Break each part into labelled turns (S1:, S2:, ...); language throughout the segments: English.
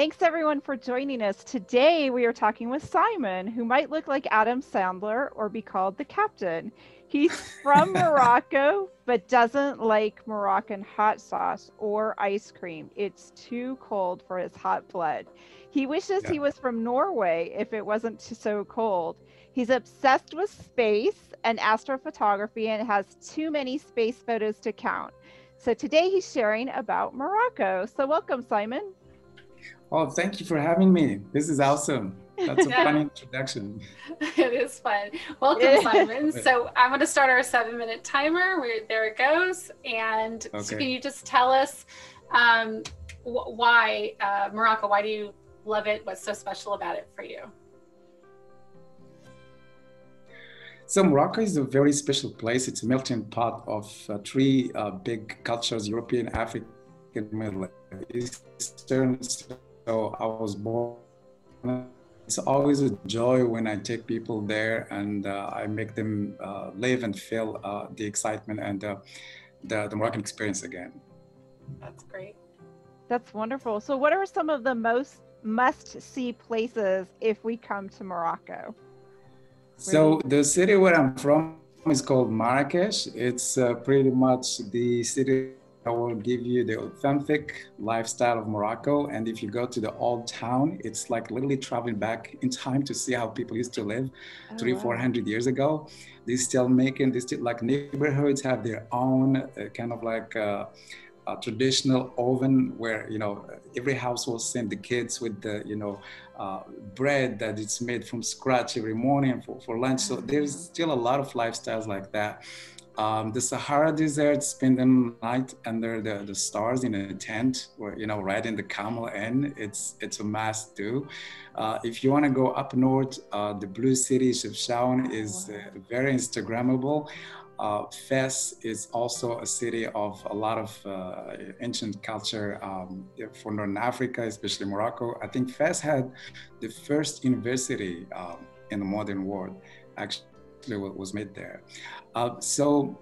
S1: Thanks everyone for joining us. Today we are talking with Simon, who might look like Adam Sandler or be called the captain. He's from Morocco, but doesn't like Moroccan hot sauce or ice cream. It's too cold for his hot blood. He wishes yeah. he was from Norway if it wasn't so cold. He's obsessed with space and astrophotography and has too many space photos to count. So today he's sharing about Morocco. So welcome, Simon.
S2: Oh, thank you for having me. This is awesome. That's a yeah. fun introduction.
S3: it is fun. Welcome, Simon. So I'm going to start our seven minute timer. Where there it goes. And okay. so can you just tell us um, wh- why uh, Morocco? Why do you love it? What's so special about it for you?
S2: So Morocco is a very special place. It's a melting pot of uh, three uh, big cultures: European, African, Middle Eastern. So I was born. It's always a joy when I take people there and uh, I make them uh, live and feel uh, the excitement and uh, the, the Moroccan experience again.
S3: That's great.
S1: That's wonderful. So, what are some of the most must see places if we come to Morocco?
S2: So, the city where I'm from is called Marrakesh. It's uh, pretty much the city I will give you the authentic lifestyle of Morocco. And if you go to the old town, it's like literally traveling back in time to see how people used to live oh, three, wow. 400 years ago. They still making, they still like neighborhoods have their own uh, kind of like uh, a traditional oven where, you know, every house will send the kids with the, you know, uh, bread that it's made from scratch every morning for, for lunch. So there's still a lot of lifestyles like that. Um, the Sahara Desert, spend the night under the, the stars in a tent, or you know, in the Camel Inn. It's it's a must do. Uh, if you want to go up north, uh, the Blue City, of Chefchaouen, is uh, very Instagrammable. Uh, Fes is also a city of a lot of uh, ancient culture um, for Northern Africa, especially Morocco. I think Fes had the first university um, in the modern world, actually was made there. Uh, so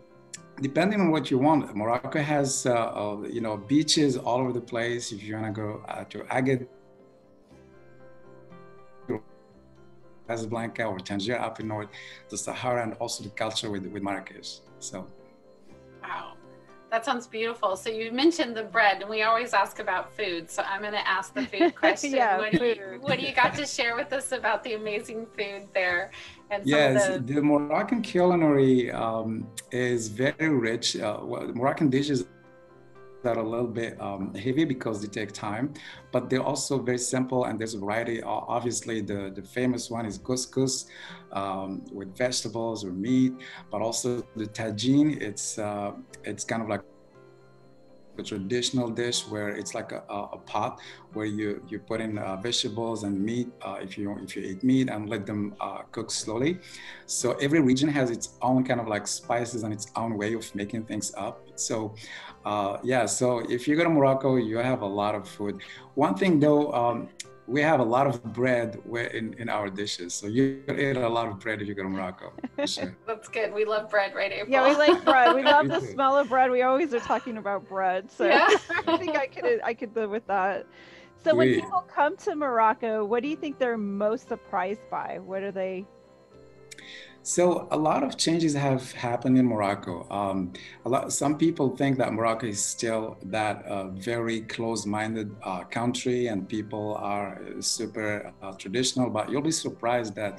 S2: depending on what you want, Morocco has uh, uh, you know beaches all over the place. If you want to go to Agadir, Casablanca or Tangier up in north, the Sahara, and also the culture with with Marrakesh. So.
S3: Wow. That sounds beautiful. So you mentioned the bread, and we always ask about food. So I'm going to ask the food question. yeah, what, do you, what do you got to share with us about the amazing food there?
S2: And yes, the... the... Moroccan culinary um, is very rich. Uh, well, Moroccan dishes are a little bit um, heavy because they take time, but they're also very simple and there's a variety. Obviously, the, the famous one is couscous um, with vegetables or meat, but also the tagine. It's uh, it's kind of like a traditional dish where it's like a, a pot where you you put in uh, vegetables and meat uh, if you if you eat meat and let them uh, cook slowly. So every region has its own kind of like spices and its own way of making things up. So uh, yeah, so if you go to Morocco, you have a lot of food. One thing though, um, we have a lot of bread in, in our dishes. So you eat a lot of bread if you go to Morocco.
S3: Sure. That's good. We love bread, right, April?
S1: Yeah, we like bread. We love the smell of bread. We always are talking about bread. So yeah. I think I could I could live with that. So when people come to Morocco, what do you think they're most surprised by? What are they
S2: so a lot of changes have happened in Morocco. Um, a lot, some people think that Morocco is still that uh, very close-minded uh, country and people are super uh, traditional, but you'll be surprised that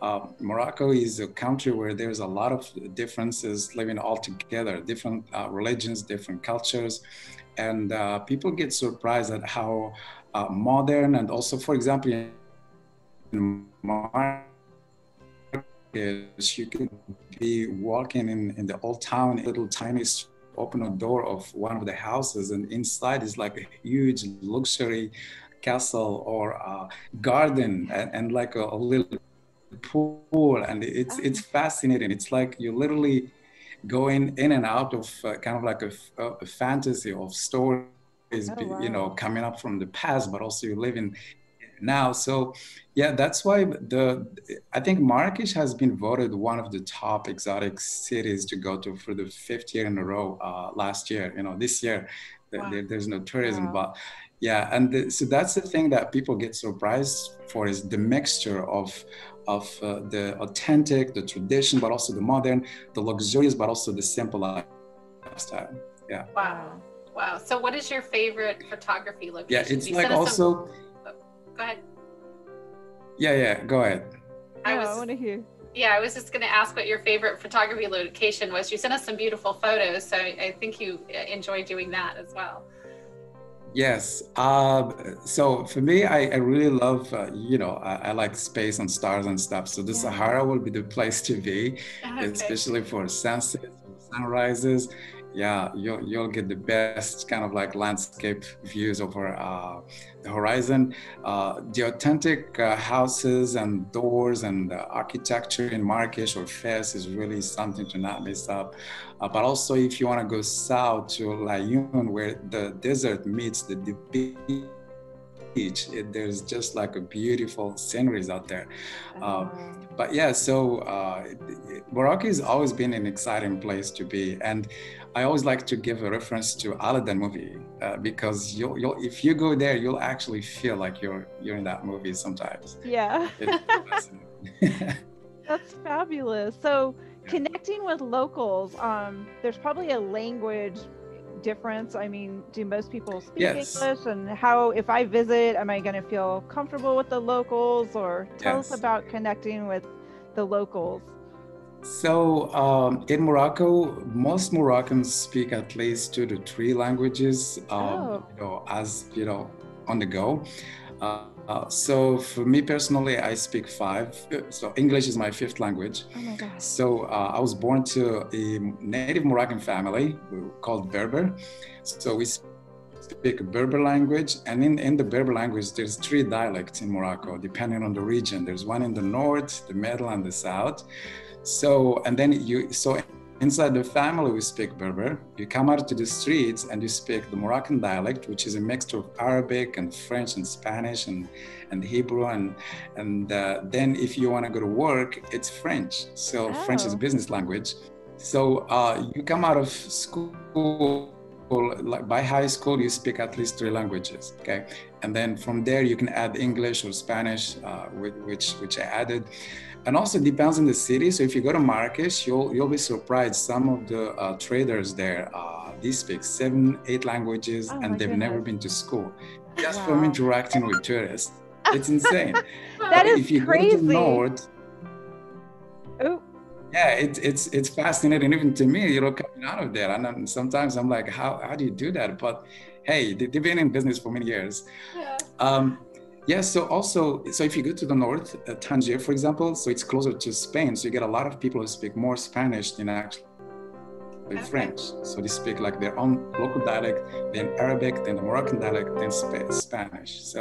S2: uh, Morocco is a country where there's a lot of differences living all together, different uh, religions, different cultures, and uh, people get surprised at how modern and also, for example, in Morocco, is you could be walking in, in the old town, little tiny open a door of one of the houses and inside is like a huge luxury castle or a garden and, and like a, a, little pool and it's it's oh. fascinating it's like you literally going in and out of uh, kind of like a, a fantasy of stories oh, wow. you know coming up from the past but also you live in now. So yeah, that's why the I think Marrakesh has been voted one of the top exotic cities to go to for the fifth year in a row. Uh, last year, you know, this year Wow. There, there's no tourism, wow. but yeah, and the, so that's the thing that people get surprised for is the mixture of of uh, the authentic, the tradition, but also the modern, the luxurious, but also the simple lifestyle. Yeah.
S3: Wow. Wow. So, what is your favorite photography location?
S2: Yeah, it's like also.
S3: Some... Oh, go ahead.
S2: Yeah, yeah. Go ahead.
S1: I, was, I want to hear.
S3: Yeah, I was just going to ask what your favorite photography location was. You sent us some beautiful photos, so I think you uh, enjoy doing that as well.
S2: Yes. Uh, so for me, I, I really love, uh, you know, I, I, like space and stars and stuff. So the yeah. Sahara will be the place to be, okay. especially for sunsets, sunrises yeah, you'll, you'll get the best kind of like landscape views over uh, the horizon. Uh, the authentic uh, houses and doors and architecture in Marrakesh or Fez is really something to not miss up. Uh, but also, if you want to go south to Laayoune, where the desert meets the, the beach, it, there's just like a beautiful sceneries out there. Uh, oh. but yeah, so uh, Morocco has always been an exciting place to be. And I always like to give a reference to Aladdin movie uh, because you'll, you'll, if you go there, you'll actually feel like you're you're in that movie sometimes.
S1: Yeah. That's fabulous. So connecting with locals, um, there's probably a language difference. I mean, do most people speak yes. English? And how, if I visit, am I going to feel comfortable with the locals? Or tell yes. us about connecting with the locals.
S2: So um, in Morocco, most Moroccans speak at least two to three languages, um, oh. you know, as you know, on the go. Uh, uh, so for me personally, I speak five. So English is my fifth language.
S1: Oh my gosh.
S2: So uh, I was born to a native Moroccan family called Berber. So we speak Berber language, and in, in the Berber language, there's three dialects in Morocco, depending on the region. There's one in the north, the middle, and the south. So, and then you, so inside the family, we speak Berber. You come out to the streets and you speak the Moroccan dialect, which is a mixture of Arabic and French and Spanish and, and Hebrew. And, and uh, then if you want to go to work, it's French. So oh. French is oh. business language. So uh, you come out of school like by high school you speak at least three languages okay and then from there you can add english or spanish uh, which which i added and also depends on the city. So if you go to Marrakesh, you'll you'll be surprised. Some of the uh, traders there, uh, they speak seven, eight languages, oh and they've goodness. never been to school. Just wow. from interacting with tourists, it's insane.
S1: that is if you crazy.
S2: Go to the north. Yeah, it's it's it's fascinating even to me. You know, coming out of there, and then sometimes I'm like, how how do you do that? But hey, they've been in business for many years. Yeah. Um, yeah, So also, so if you go to the north, uh, Tangier, for example, so it's closer to Spain. So you get a lot of people who speak more Spanish than actually okay. French. So they speak like their own local dialect, then Arabic, then the Moroccan dialect, then Sp- Spanish. So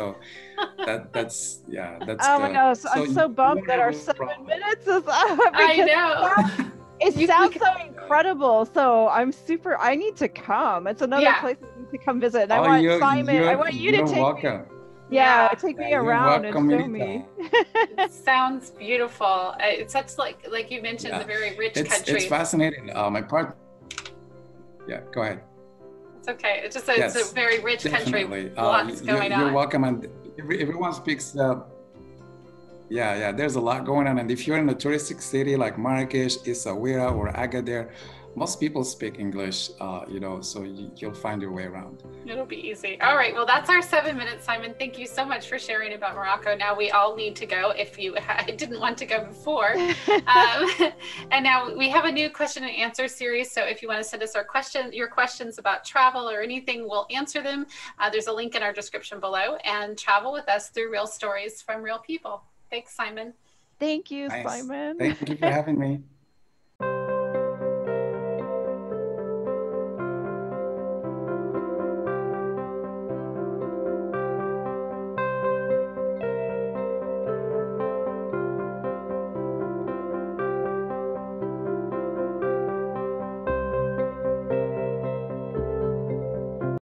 S2: that that's yeah, that's.
S1: oh the, my gosh, so I'm so bummed that our seven problem. minutes is up.
S3: I know.
S1: It sounds so incredible. So I'm super. I need to come. It's another yeah. place to come visit. And I oh, want Simon. I want you to take welcome. me yeah, take me around and show me.
S3: sounds beautiful. Uh, it's such like like you mentioned yeah. the very rich
S2: it's,
S3: country.
S2: It's fascinating. Uh, my part. Yeah, go ahead.
S3: It's okay. It's just a, yes, it's a very rich definitely. country. Uh, Lots
S2: you're,
S3: going
S2: on. You're welcome, and everyone speaks. Uh, yeah, yeah. There's a lot going on, and if you're in a touristic city like Marrakesh, Essaouira, or Agadir, most people speak English, uh, you know, so you, will find your way around.
S3: It'll be easy. All right. Well, that's our seven minutes, Simon. Thank you so much for sharing about Morocco. Now we all need to go if you didn't want to go before. um, and now we have a new question and answer series. So if you want to send us our question, your questions about travel or anything, we'll answer them. Uh, there's a link in our description below and travel with us through real stories from real people. Thanks, Simon.
S1: Thank you, nice. Simon.
S2: Thank you for having me.